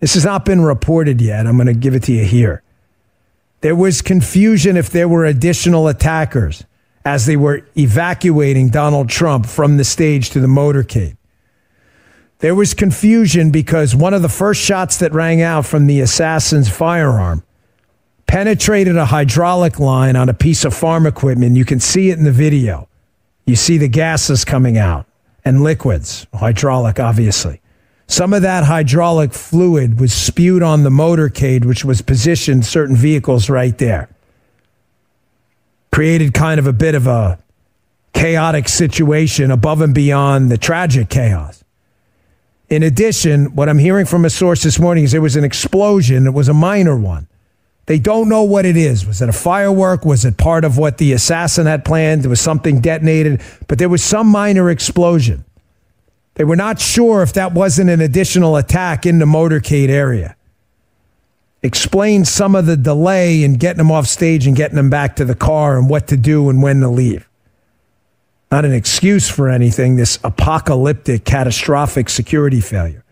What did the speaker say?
This has not been reported yet. I'm going to give it to you here. There was confusion if there were additional attackers as they were evacuating Donald Trump from the stage to the motorcade. There was confusion because one of the first shots that rang out from the assassin's firearm penetrated a hydraulic line on a piece of farm equipment. You can see it in the video. You see the gases coming out and liquids, hydraulic, obviously. Some of that hydraulic fluid was spewed on the motorcade, which was positioned certain vehicles right there. Created kind of a bit of a chaotic situation above and beyond the tragic chaos. In addition, what I'm hearing from a source this morning is there was an explosion. It was a minor one. They don't know what it is. Was it a firework? Was it part of what the assassin had planned? There was something detonated, but there was some minor explosion. They were not sure if that wasn't an additional attack in the motorcade area. Explain some of the delay in getting them off stage and getting them back to the car and what to do and when to leave. Not an excuse for anything, this apocalyptic, catastrophic security failure.